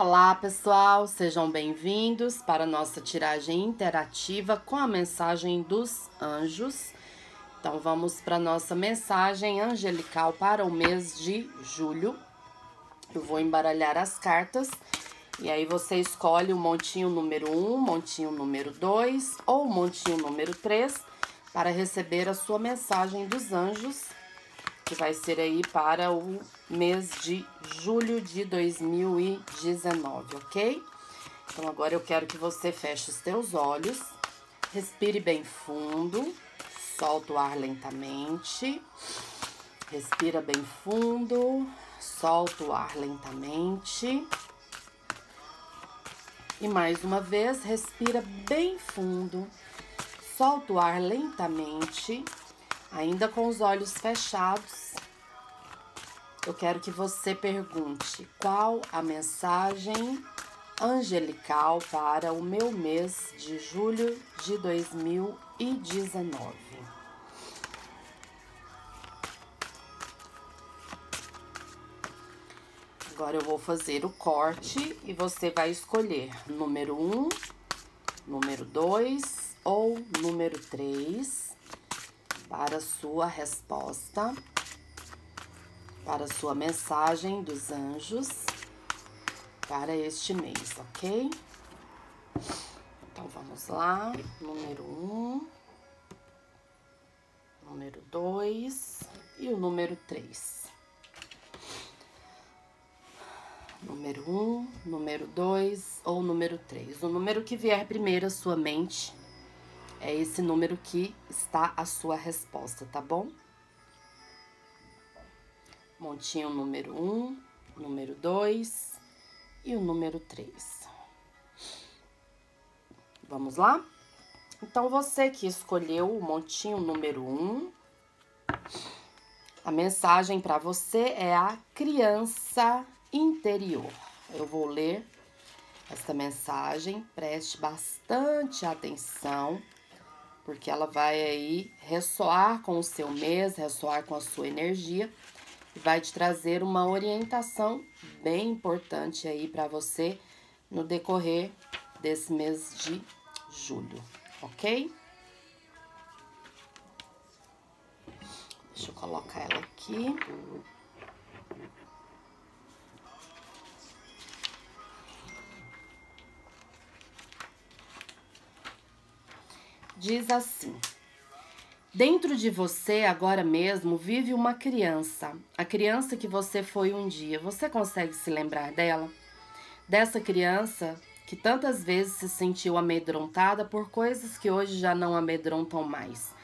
Olá, pessoal, sejam bem-vindos para nossa tiragem interativa com a mensagem dos anjos. Então, vamos para nossa mensagem angelical para o mês de julho. Eu vou embaralhar as cartas e aí você escolhe o montinho número 1, montinho número 2 ou montinho número 3 para receber a sua mensagem dos anjos que vai ser aí para o mês de julho de 2019, ok? Então agora eu quero que você feche os teus olhos, respire bem fundo, solta o ar lentamente, respira bem fundo, solta o ar lentamente. E mais uma vez, respira bem fundo, solta o ar lentamente ainda com os olhos fechados, eu quero que você pergunte qual a mensagem angelical para o meu mês de julho de 2019. Agora eu vou fazer o corte e você vai escolher número 1, um, número 2 ou número 3 para sua resposta, para sua mensagem dos anjos para este mês, ok? Então vamos lá, número um, número dois e o número três. Número um, número dois ou número três. O número que vier primeiro à sua mente é esse número que está a sua resposta, tá bom? Montinho número 1, um, número 2 e o número 3. Vamos lá? Então, você que escolheu o montinho número 1, um, a mensagem para você é a criança interior. Eu vou ler esta mensagem, preste bastante atenção porque ela vai aí ressoar com o seu mês, ressoar com a sua energia e vai te trazer uma orientação bem importante aí para você no decorrer desse mês de julho, ok? Deixa eu colocar ela aqui. Diz assim: Dentro de você, agora mesmo, vive uma criança. A criança que você foi um dia. Você consegue se lembrar dela? Dessa criança que tantas vezes se sentiu amedrontada por coisas que hoje já não amedrontam mais.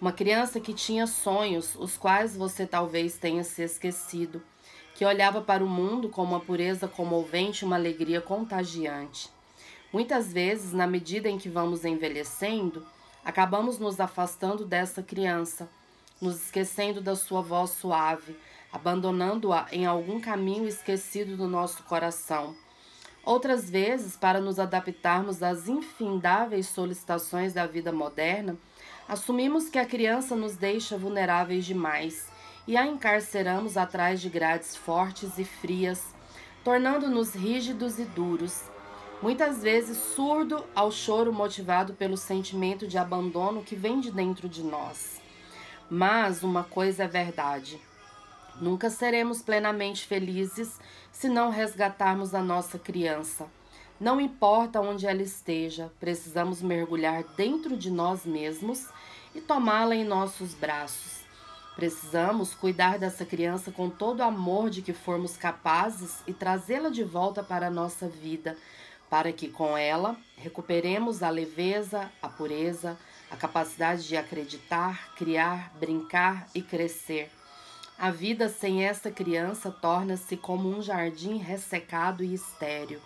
Uma criança que tinha sonhos, os quais você talvez tenha se esquecido, que olhava para o mundo com uma pureza comovente, uma alegria contagiante. Muitas vezes, na medida em que vamos envelhecendo, Acabamos nos afastando dessa criança, nos esquecendo da sua voz suave, abandonando-a em algum caminho esquecido do nosso coração. Outras vezes, para nos adaptarmos às infindáveis solicitações da vida moderna, assumimos que a criança nos deixa vulneráveis demais e a encarceramos atrás de grades fortes e frias, tornando-nos rígidos e duros muitas vezes surdo ao choro motivado pelo sentimento de abandono que vem de dentro de nós. Mas uma coisa é verdade: nunca seremos plenamente felizes se não resgatarmos a nossa criança. Não importa onde ela esteja, precisamos mergulhar dentro de nós mesmos e tomá-la em nossos braços. Precisamos cuidar dessa criança com todo o amor de que formos capazes e trazê-la de volta para a nossa vida, para que com ela recuperemos a leveza, a pureza, a capacidade de acreditar, criar, brincar e crescer. A vida sem esta criança torna-se como um jardim ressecado e estéril.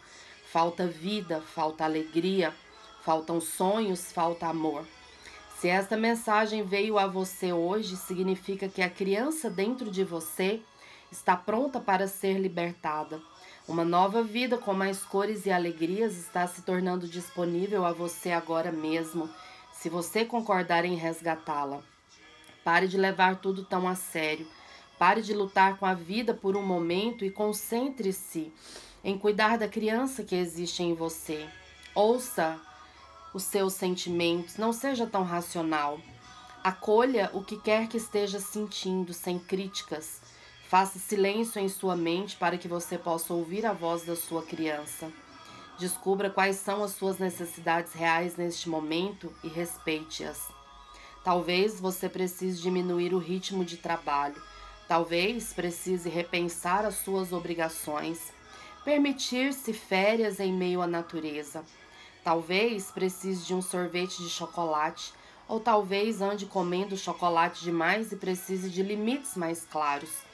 Falta vida, falta alegria, faltam sonhos, falta amor. Se esta mensagem veio a você hoje, significa que a criança dentro de você está pronta para ser libertada. Uma nova vida com mais cores e alegrias está se tornando disponível a você agora mesmo, se você concordar em resgatá-la. Pare de levar tudo tão a sério. Pare de lutar com a vida por um momento e concentre-se em cuidar da criança que existe em você. Ouça os seus sentimentos, não seja tão racional. Acolha o que quer que esteja sentindo, sem críticas. Faça silêncio em sua mente para que você possa ouvir a voz da sua criança. Descubra quais são as suas necessidades reais neste momento e respeite-as. Talvez você precise diminuir o ritmo de trabalho. Talvez precise repensar as suas obrigações. Permitir-se férias em meio à natureza. Talvez precise de um sorvete de chocolate, ou talvez ande comendo chocolate demais e precise de limites mais claros.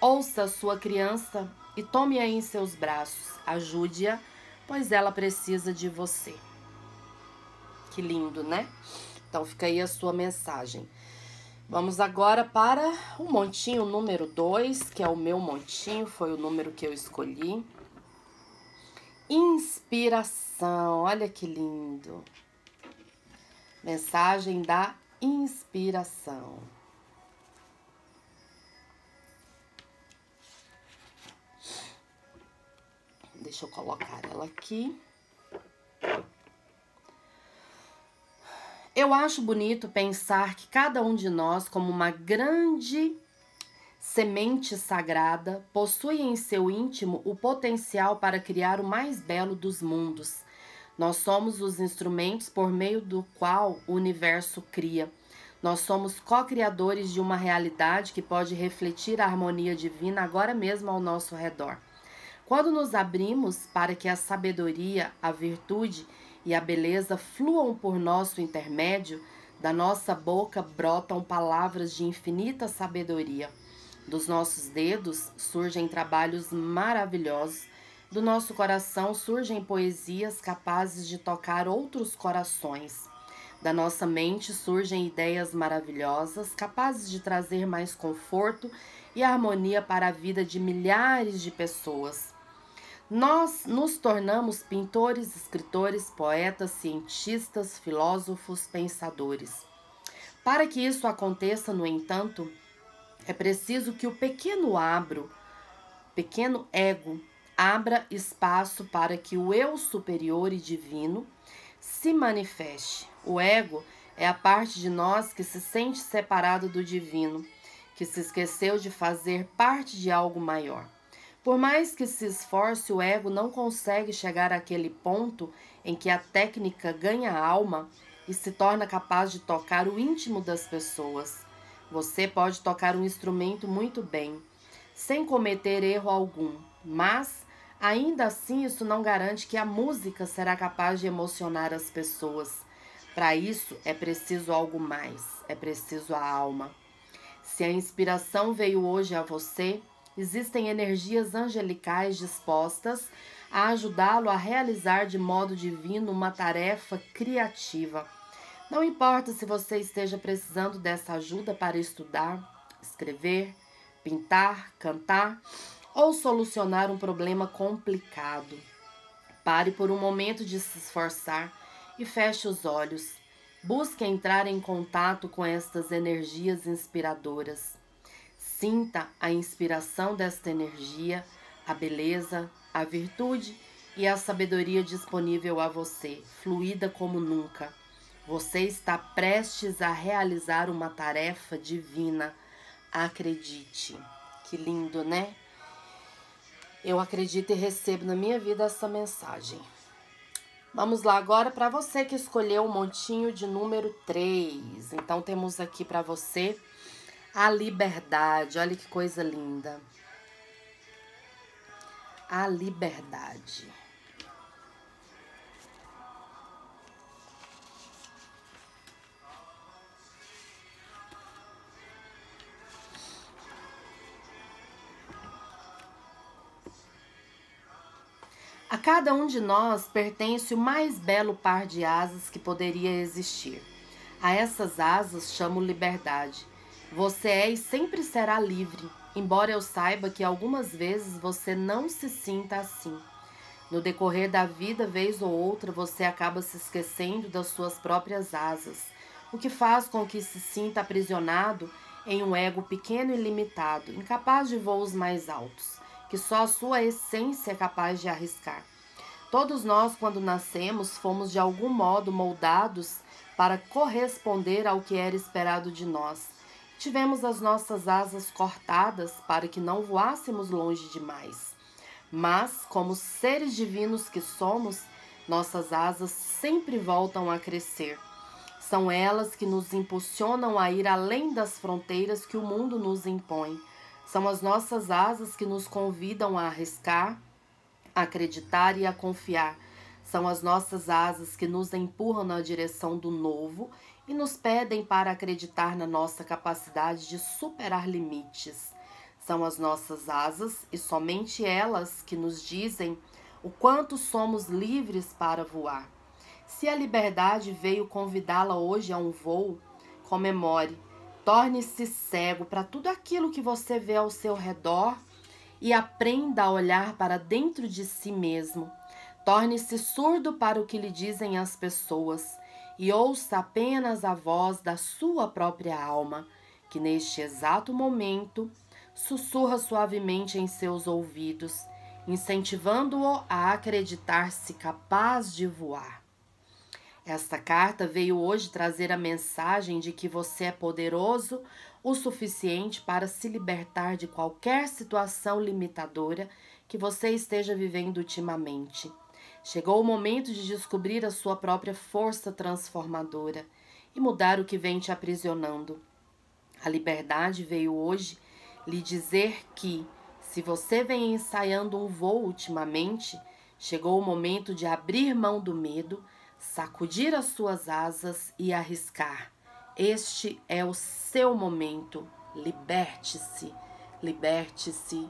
Ouça sua criança e tome-a em seus braços. Ajude-a, pois ela precisa de você. Que lindo, né? Então fica aí a sua mensagem. Vamos agora para o montinho número 2, que é o meu montinho, foi o número que eu escolhi. Inspiração, olha que lindo. Mensagem da inspiração. Deixa eu colocar ela aqui. Eu acho bonito pensar que cada um de nós, como uma grande semente sagrada, possui em seu íntimo o potencial para criar o mais belo dos mundos. Nós somos os instrumentos por meio do qual o universo cria. Nós somos co-criadores de uma realidade que pode refletir a harmonia divina agora mesmo ao nosso redor. Quando nos abrimos para que a sabedoria, a virtude e a beleza fluam por nosso intermédio, da nossa boca brotam palavras de infinita sabedoria. Dos nossos dedos surgem trabalhos maravilhosos, do nosso coração surgem poesias capazes de tocar outros corações. Da nossa mente surgem ideias maravilhosas, capazes de trazer mais conforto e harmonia para a vida de milhares de pessoas. Nós nos tornamos pintores, escritores, poetas, cientistas, filósofos, pensadores. Para que isso aconteça, no entanto, é preciso que o pequeno abro, pequeno ego, abra espaço para que o eu superior e divino se manifeste. O ego é a parte de nós que se sente separado do divino, que se esqueceu de fazer parte de algo maior. Por mais que se esforce, o ego não consegue chegar àquele ponto em que a técnica ganha alma e se torna capaz de tocar o íntimo das pessoas. Você pode tocar um instrumento muito bem, sem cometer erro algum, mas ainda assim isso não garante que a música será capaz de emocionar as pessoas. Para isso é preciso algo mais, é preciso a alma. Se a inspiração veio hoje a você, existem energias angelicais dispostas a ajudá-lo a realizar de modo divino uma tarefa criativa. Não importa se você esteja precisando dessa ajuda para estudar, escrever, pintar, cantar ou solucionar um problema complicado. Pare por um momento de se esforçar e feche os olhos. Busque entrar em contato com estas energias inspiradoras. Sinta a inspiração desta energia, a beleza, a virtude e a sabedoria disponível a você, fluida como nunca. Você está prestes a realizar uma tarefa divina. Acredite. Que lindo, né? Eu acredito e recebo na minha vida essa mensagem. Vamos lá agora para você que escolheu o montinho de número 3. Então temos aqui para você a liberdade. Olha que coisa linda. A liberdade. A cada um de nós pertence o mais belo par de asas que poderia existir. A essas asas chamo liberdade. Você é e sempre será livre, embora eu saiba que algumas vezes você não se sinta assim. No decorrer da vida, vez ou outra, você acaba se esquecendo das suas próprias asas, o que faz com que se sinta aprisionado em um ego pequeno e limitado, incapaz de voos mais altos. que só a sua essência é capaz de arriscar. Todos nós, quando nascemos, fomos de algum modo moldados para corresponder ao que era esperado de nós. Tivemos as nossas asas cortadas para que não voássemos longe demais. Mas, como seres divinos que somos, nossas asas sempre voltam a crescer. São elas que nos impulsionam a ir além das fronteiras que o mundo nos impõe. São as nossas asas que nos convidam a arriscar, a acreditar e a confiar. São as nossas asas que nos empurram na direção do novo e nos pedem para acreditar na nossa capacidade de superar limites. São as nossas asas e somente elas que nos dizem o quanto somos livres para voar. Se a liberdade veio convidá-la hoje a um voo, comemore, torne-se cego para tudo aquilo que você vê ao seu redor e aprenda a olhar para dentro de si mesmo. Torne-se surdo para o que lhe dizem as pessoas e ouça apenas a voz da sua própria alma, que neste exato momento sussurra suavemente em seus ouvidos, incentivando-o a acreditar-se capaz de voar. Esta carta veio hoje trazer a mensagem de que você é poderoso o suficiente para se libertar de qualquer situação limitadora que você esteja vivendo ultimamente. Chegou o momento de descobrir a sua própria força transformadora e mudar o que vem te aprisionando. A liberdade veio hoje lhe dizer que, se você vem ensaiando um voo ultimamente, chegou o momento de abrir mão do medo, sacudir as suas asas e arriscar. Este é o seu momento. Liberte-se, liberte-se,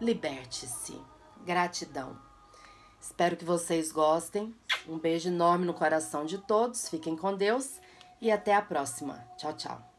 liberte-se. Gratidão. Espero que vocês gostem. Um beijo enorme no coração de todos. Fiquem com Deus e até a próxima. Tchau, tchau.